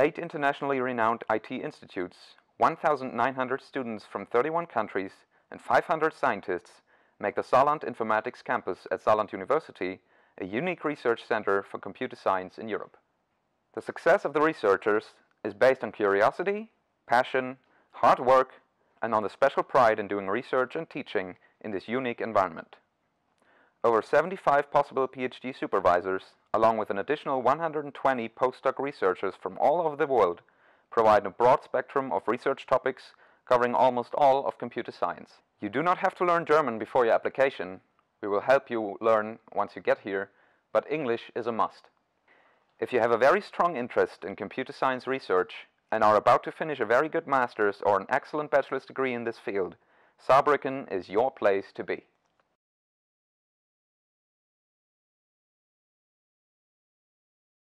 eight internationally renowned IT institutes, 1,900 students from 31 countries, and 500 scientists make the Saarland Informatics campus at Saarland University a unique research center for computer science in Europe. The success of the researchers is based on curiosity, passion, hard work, and on the special pride in doing research and teaching in this unique environment. Over 75 possible PhD supervisors, along with an additional 120 postdoc researchers from all over the world, provide a broad spectrum of research topics covering almost all of computer science. You do not have to learn German before your application. We will help you learn once you get here, but English is a must. If you have a very strong interest in computer science research and are about to finish a very good master's or an excellent bachelor's degree in this field, Saarbrücken is your place to be.